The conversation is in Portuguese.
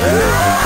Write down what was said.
Ah!